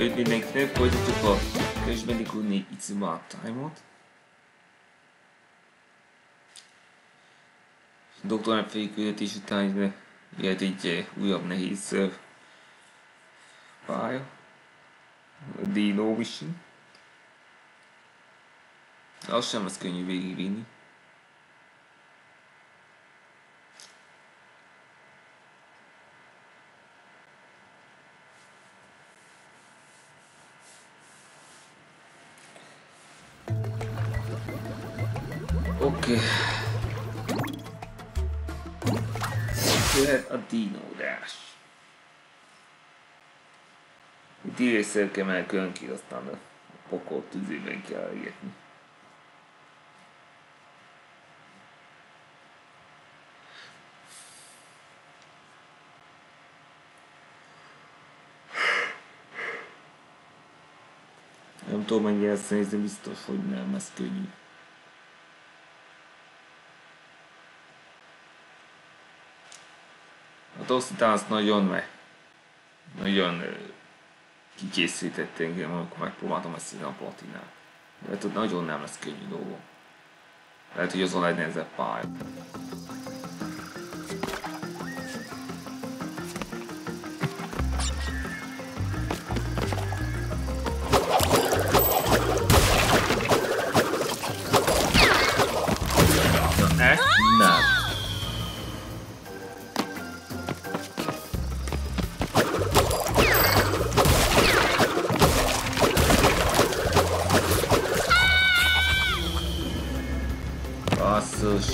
ölmemek ve pozitif ol. Göçmenlik ürünü itimi attı. Aymut. Doktorem felküldetési tárgyra jött egy újabb nehéz szörv pálya. A Dino Mission. Azt sem. Jöhet a dinódás. Itt írésszerűen kell meg külön ki, aztán a pokol tüzében kell égetni. Nem tudom mennyire ezt nézni, biztos, hogy nem, ez könnyű. Dance nagyon meg, nagyon kikészített engem, amikor megpróbáltam ezt a platinát. Hát nagyon nem lesz könnyű dolgom. Lehet, hogy az a legnehezebb pálya. nem Asır.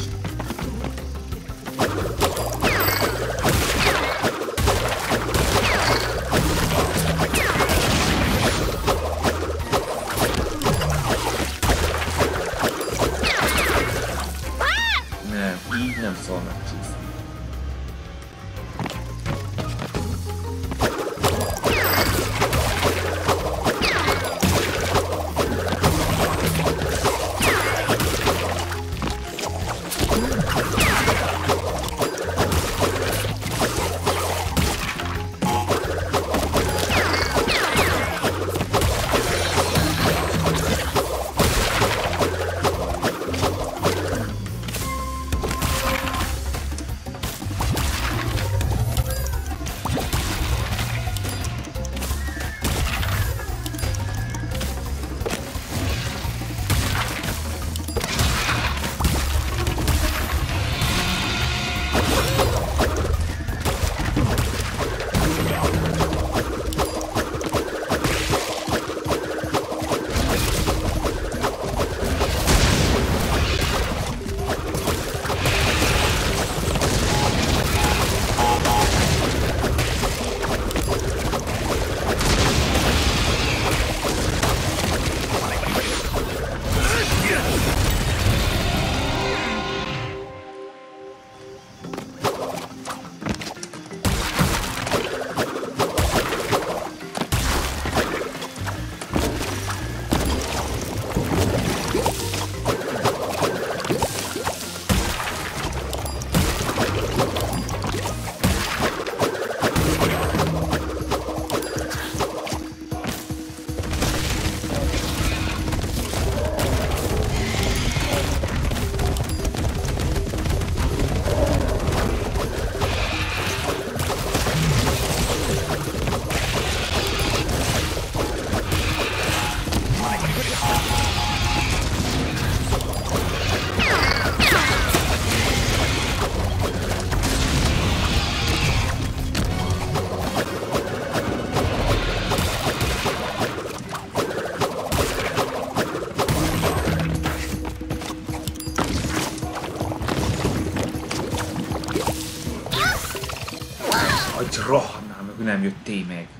your teammate.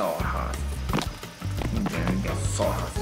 So hot.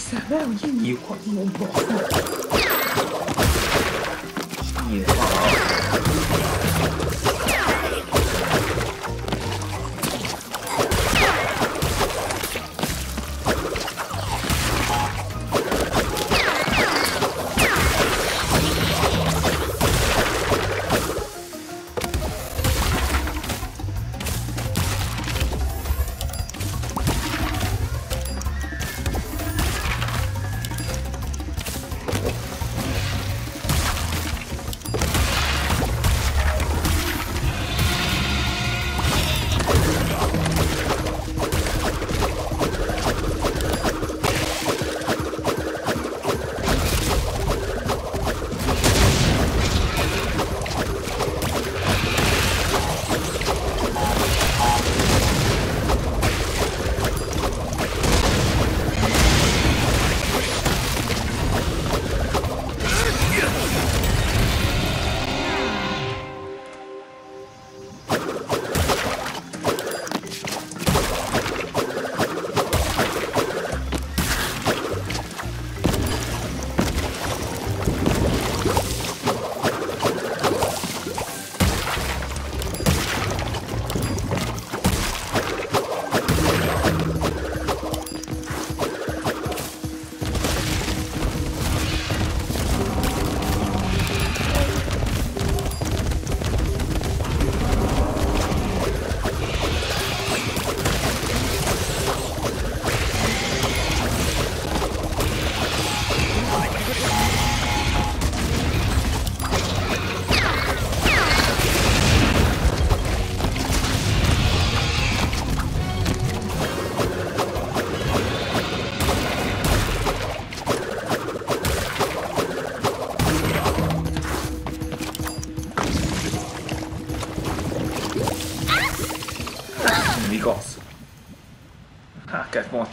三万亿年光年光。野。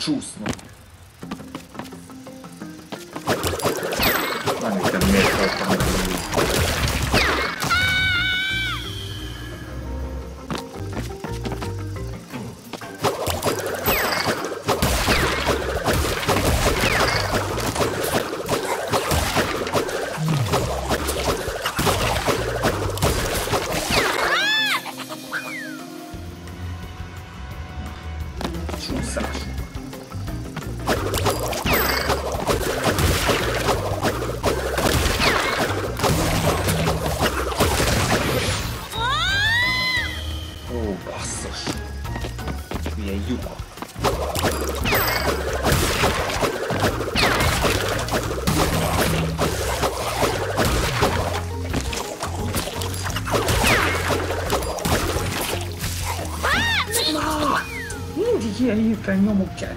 шусно. para mim é uma moqueada.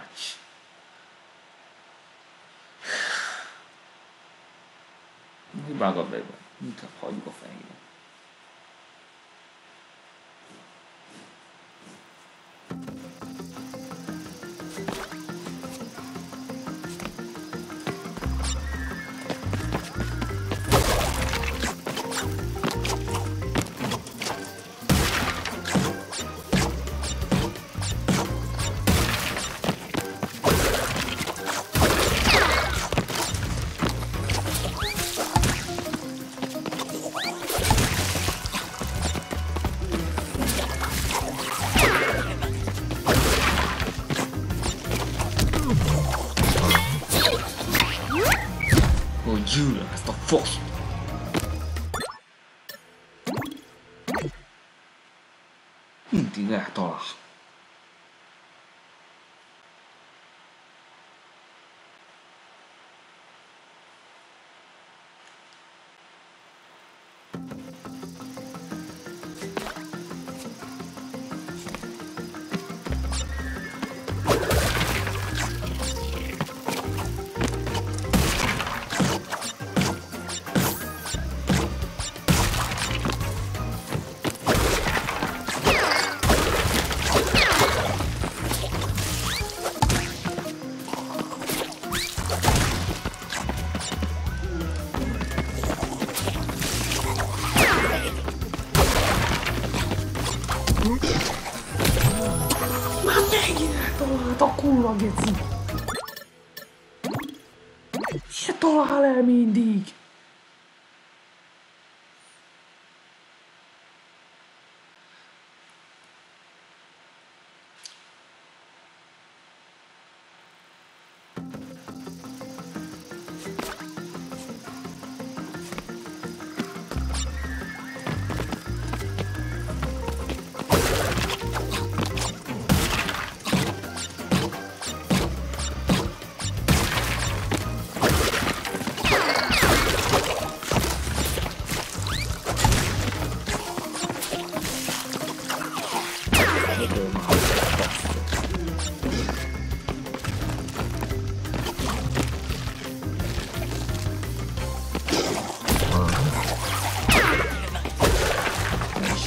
Hogy gyűlöm ezt a foszt! Mindig eltalál.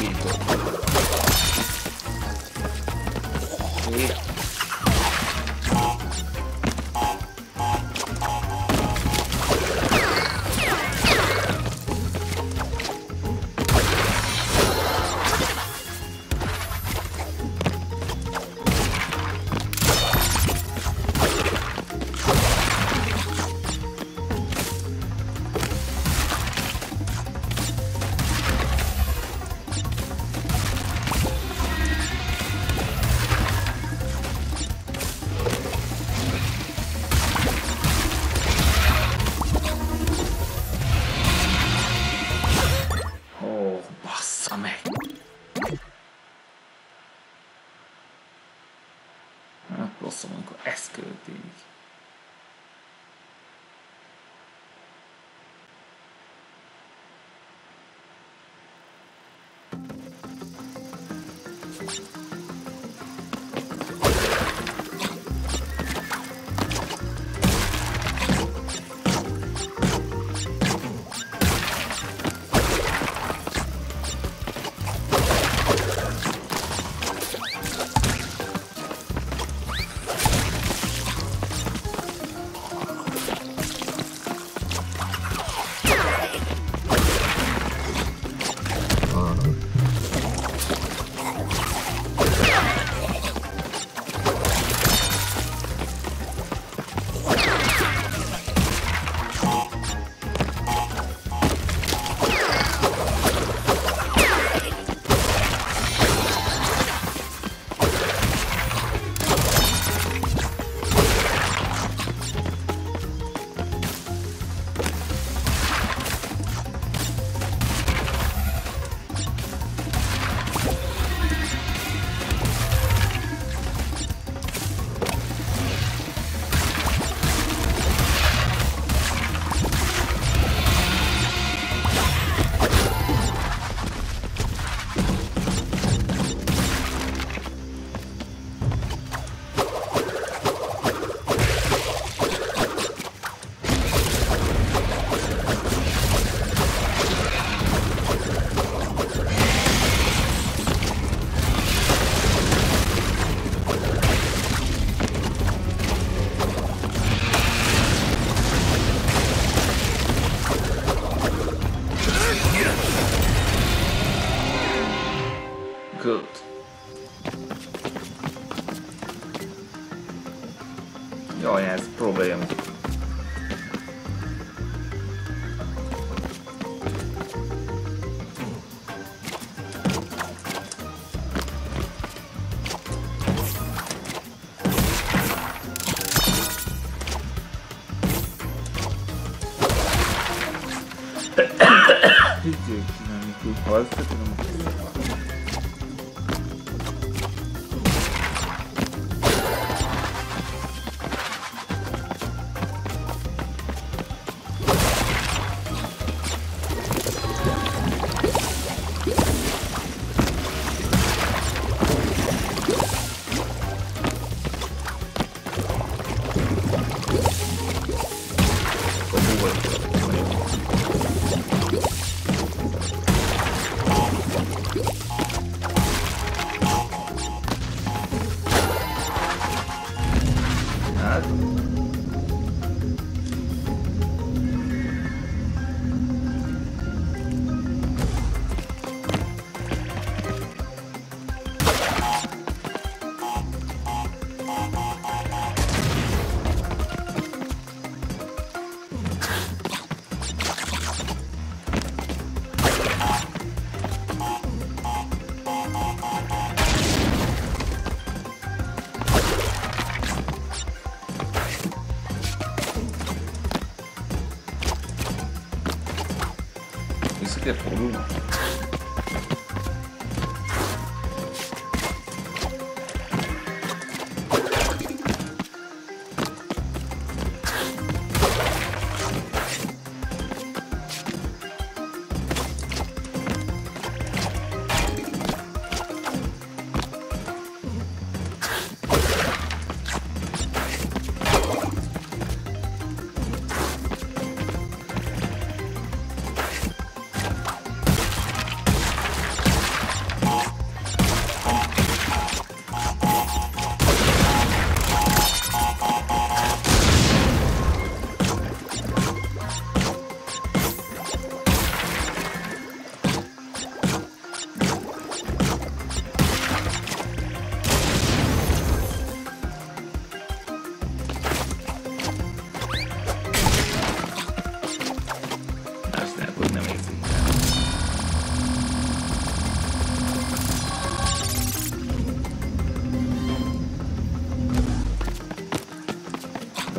ールド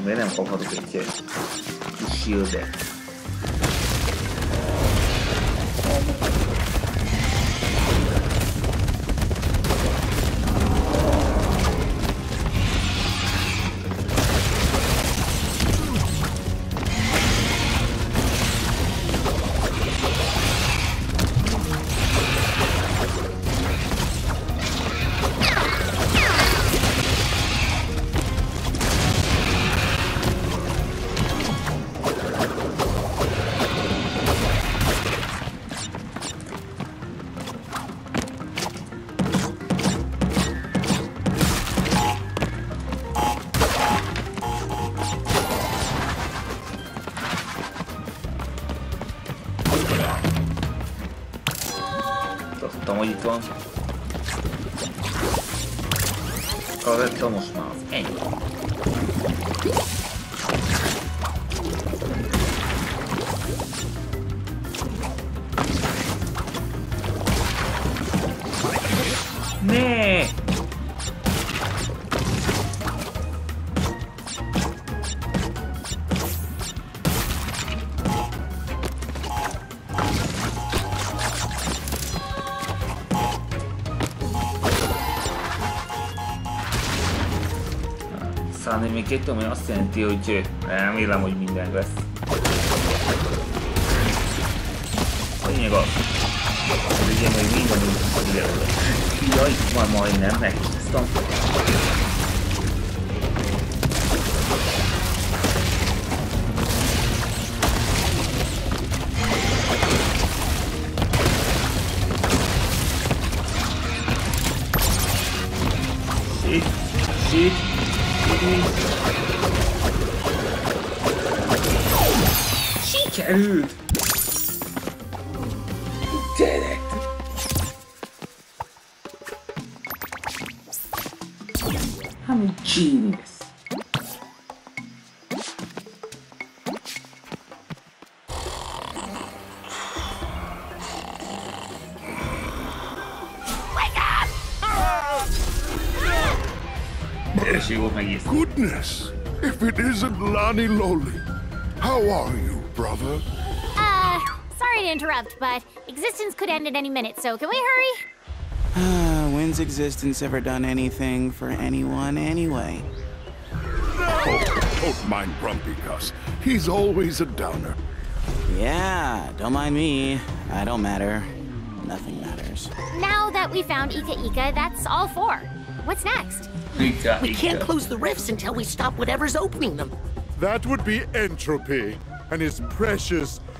没那么好喝的感觉就是有点 még két ami azt jelenti, hogy remélem, hogy minden lesz. Lényeg az, hogy ugye még minden úgy Jaj, már majdnem megcsúsztam. Shit, shit, Sikerült! it! I'm a genius. Chegou megész. Goodness! If it isn't Lani Loli. How are you, brother? Sorry to interrupt, but existence could end at any minute, so can we hurry? When's existence ever done anything for anyone anyway? Oh, don't mind Grumpy Gus. He's always a downer. Yeah, don't mind me. I don't matter. Nothing matters. Now that we found Ika Ika, that's all four. What's next? Ika, We can't close the rifts until we stop whatever's opening them. That would be entropy and his precious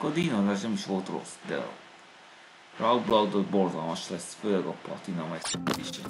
Akkor a dínozás nem is volt rossz, de a Rockbloodot borzalmas lesz, főleg a platina megszerzése.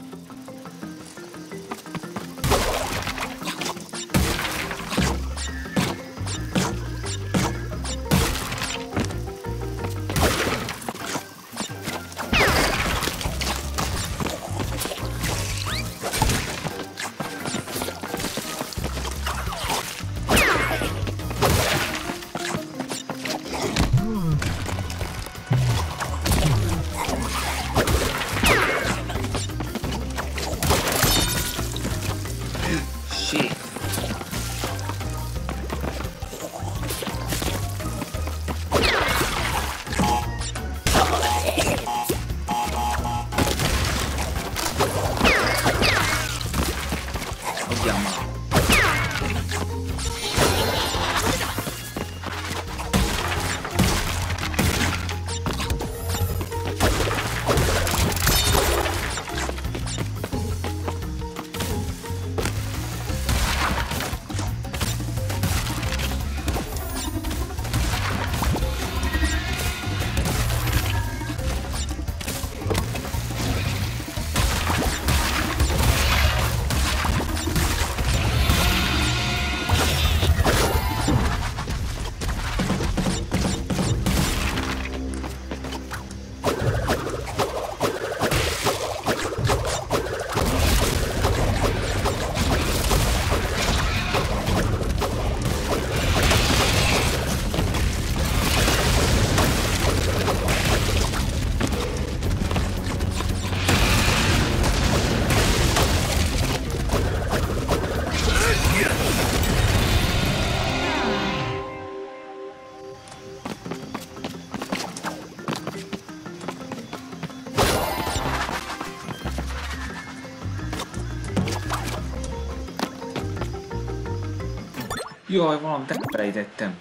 Jaj, valamit elfelejtettem.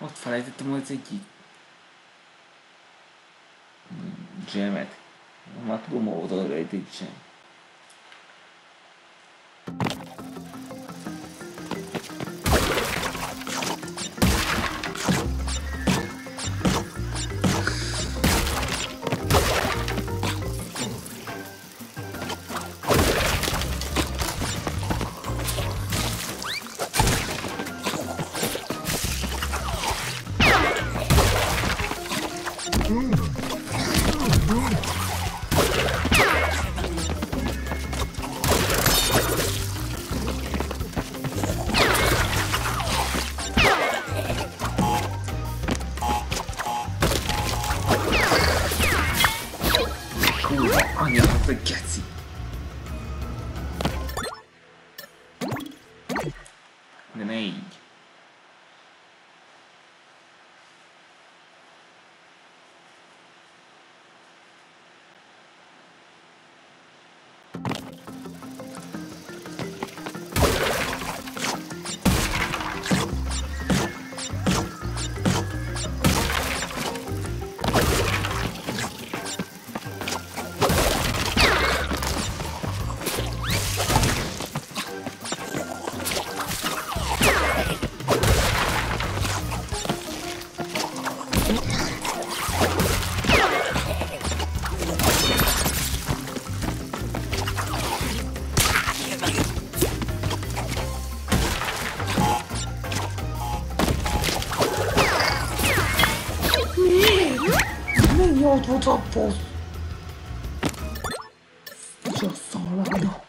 Ott felejtettem az egyik... Gemet. Ma tu modo 我操！我操！我操！你这骚浪的！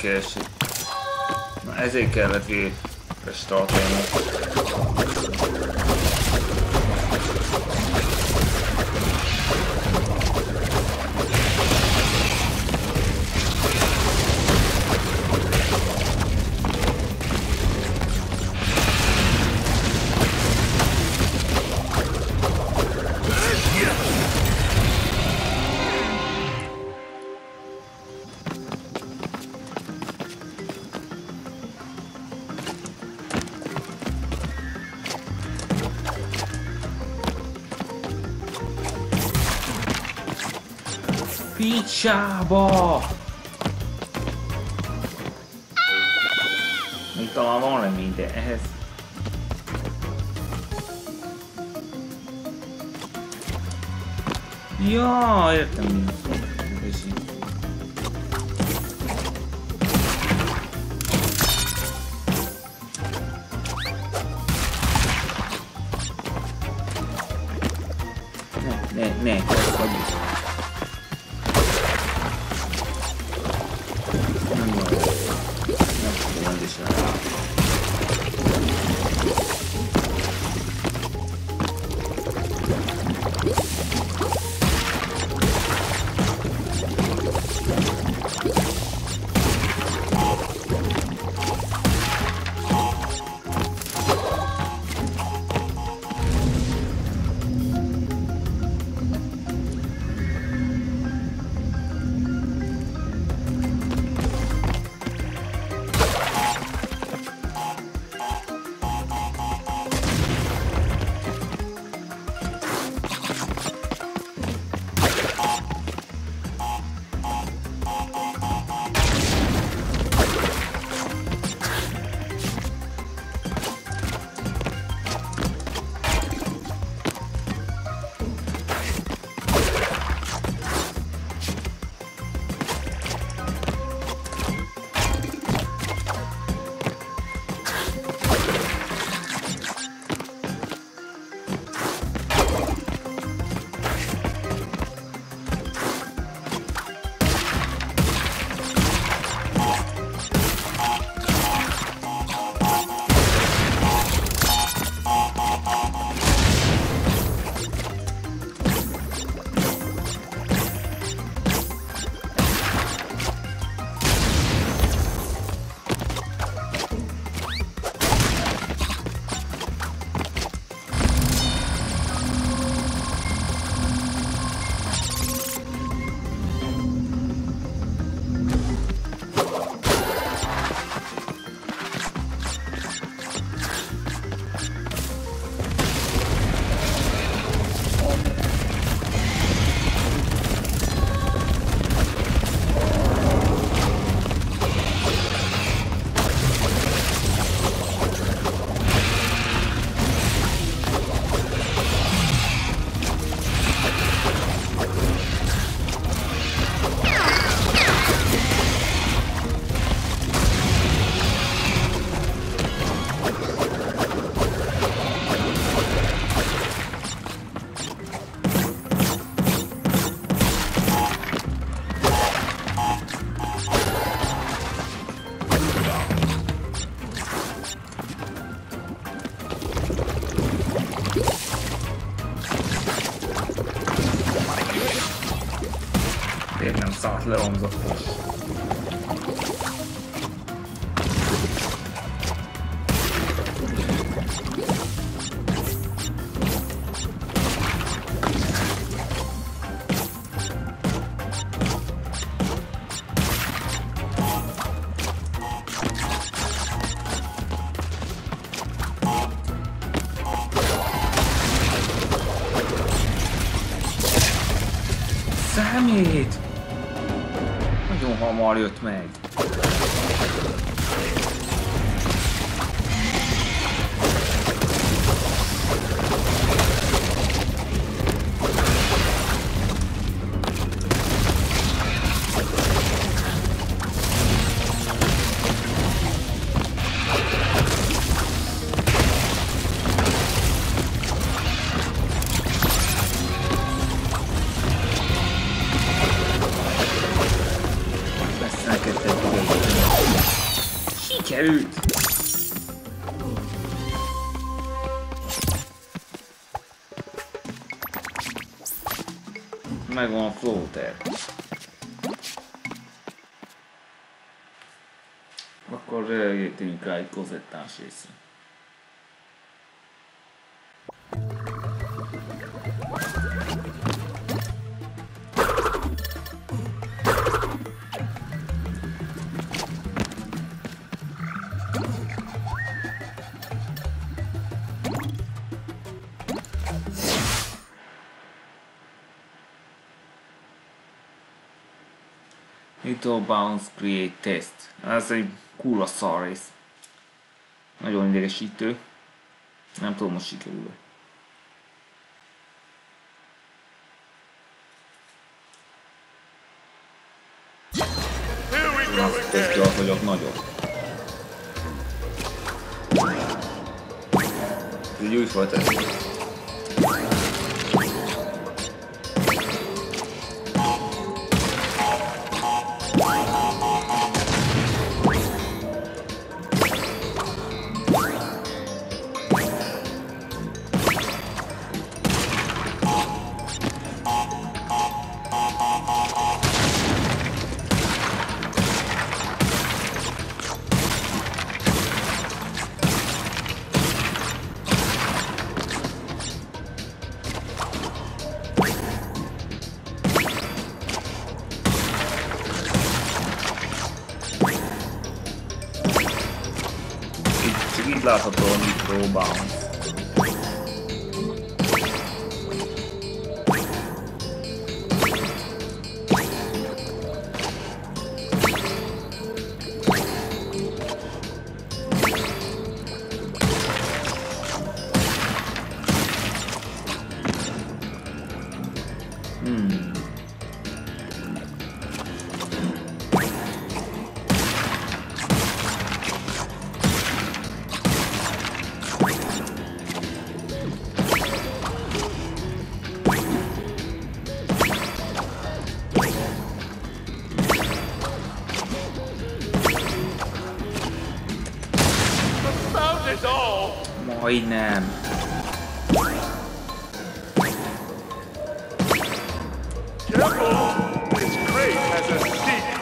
késik. Na ezért kellett restartolni. Picsába! Még talán van remény, de ehhez... Ja, Bilmiyorum saatler omza. Little bounce create test as a cool stories. Nagyon idegesítő. Nem tudom, most sikerül. Az vagyok nagyobb. Ez egy újfajta Itt,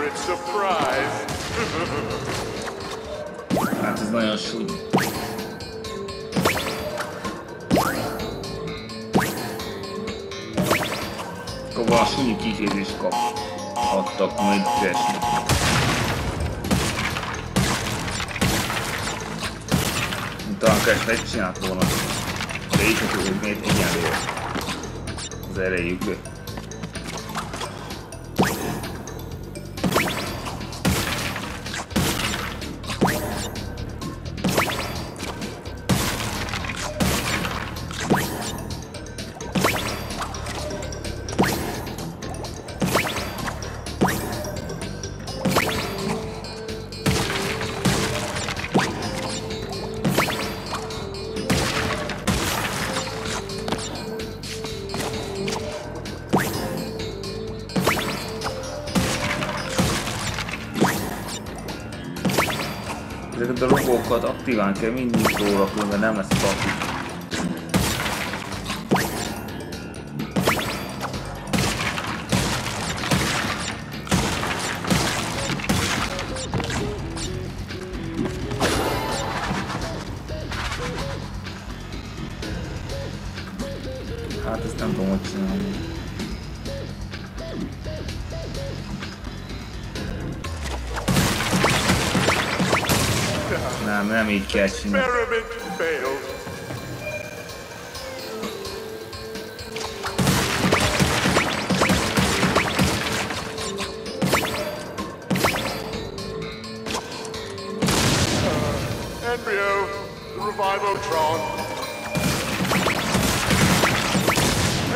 secret surprise. Hát ez nagyon súly. Valami súlyi kifejezést kap. Adtak majd üresnek. Talán Crash egy csinált volna. De így hogy miért egyenlő az erejükből. Ezeket a logókat aktiván kell mindig szóra, különben nem lesz papi. catching. Experiment failed. Uh, embryo, the Revivotron.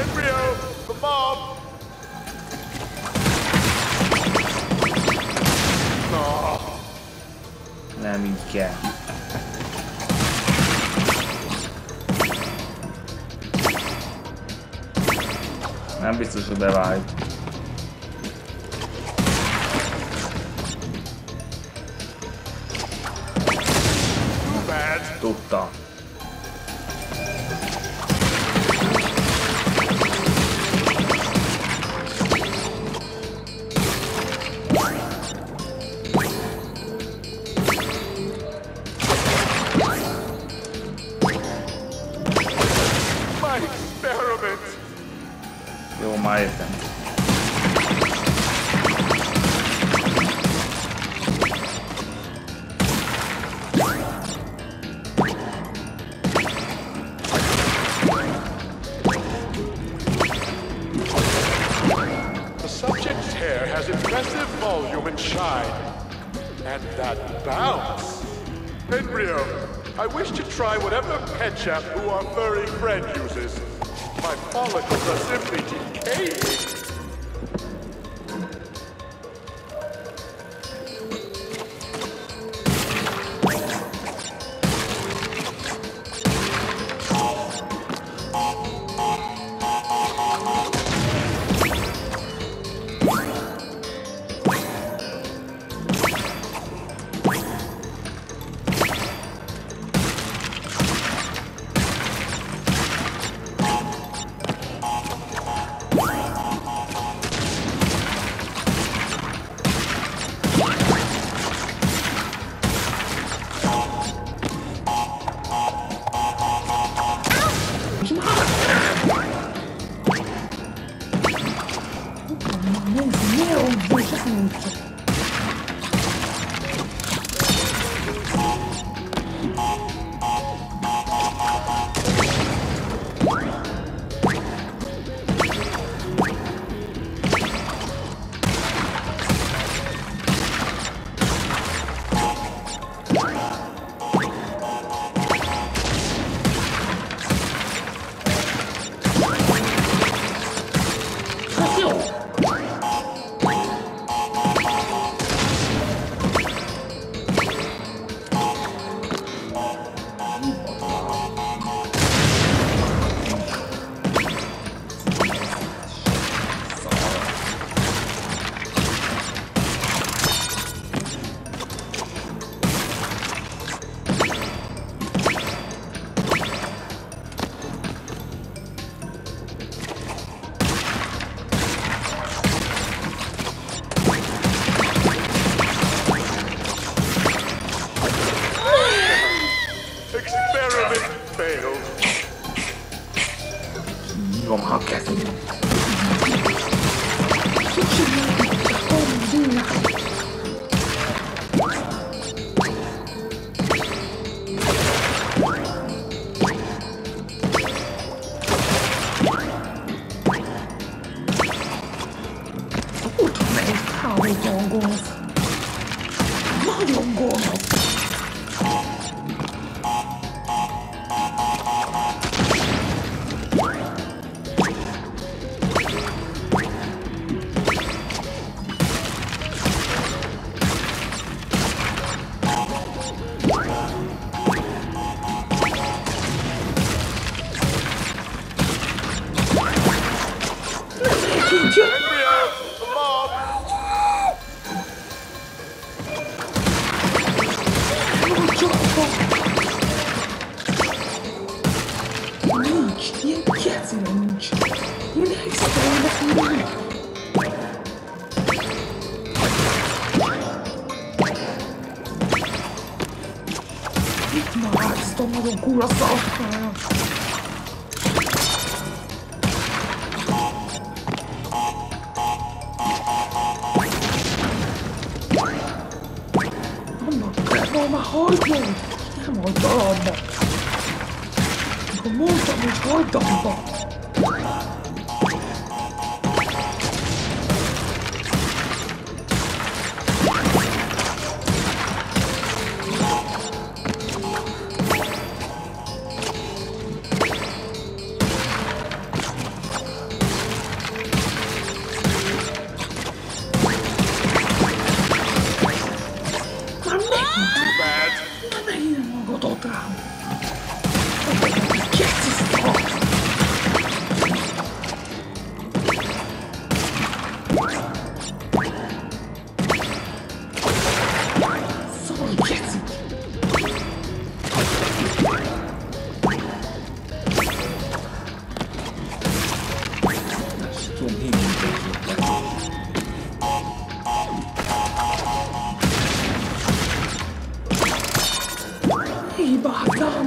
Embryo, the mob. Oh. Let me get. Nem biztos, hogy beválik. Tudtam. chapter.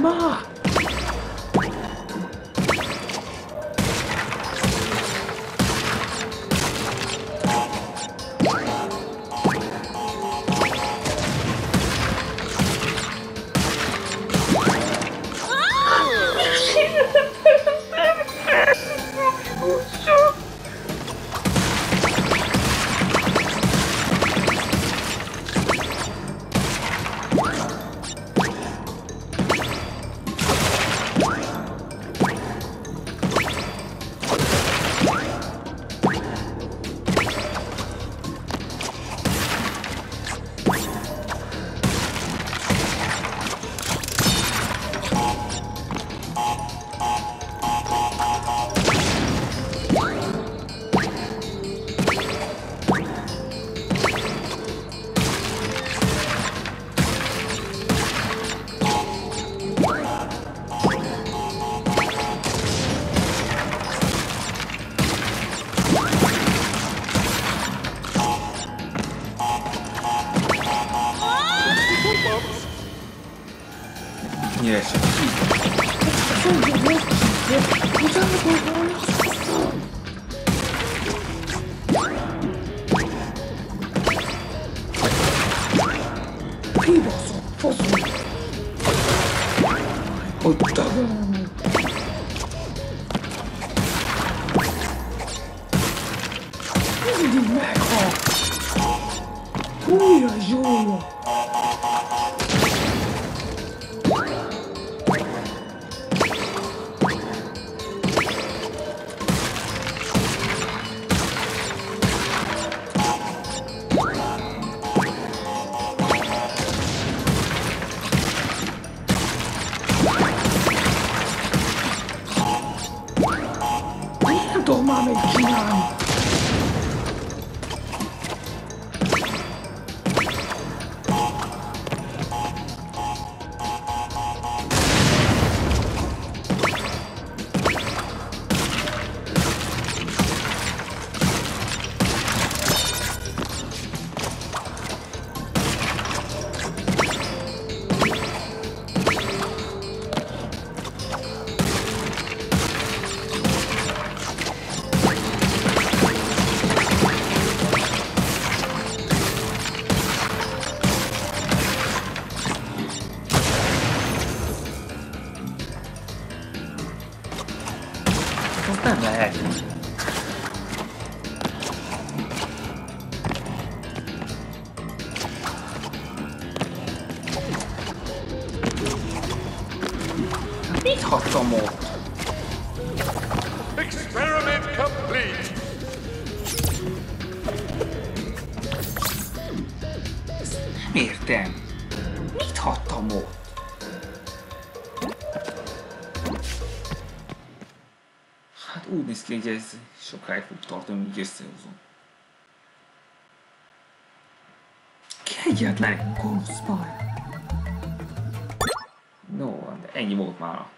啊 sokáig fog tartani, hogy összehozom. Kegyetlen gonosz baj! No, de ennyi volt már a